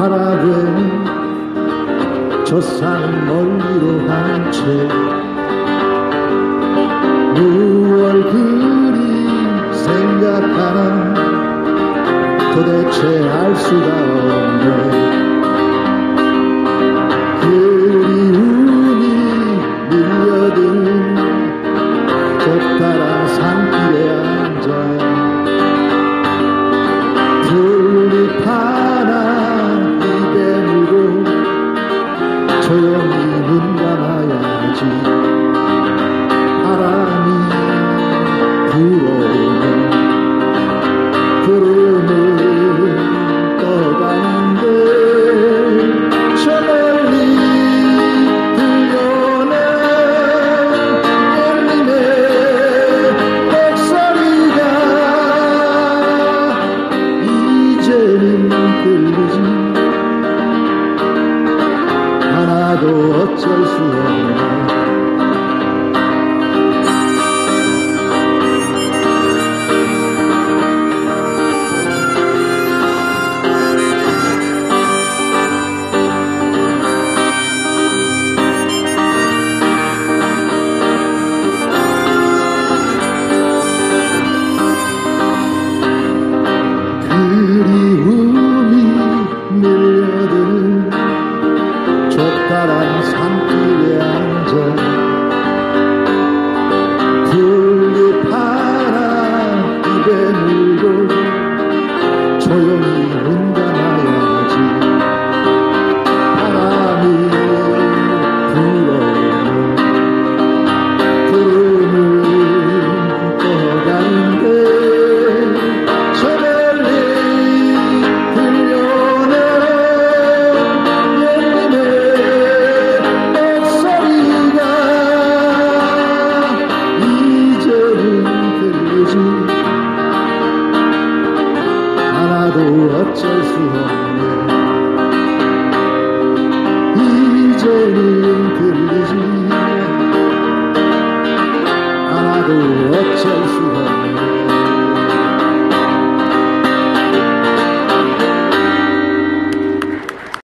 바라보는 저 산 멀리로 간채 무얼 그리 생각하나 도대체 알 수가 없네. 그리움이 밀려드는 좁다란 산길에 눈 감아야지. 바람이 불어오면 구름을 떠가는데 저 멀리 들려오는 열림의 목소리가 이제는 나도 어쩔 수 없네. 그리움 어쩔 수 없네. 이제는 들리지 하나도 어쩔 수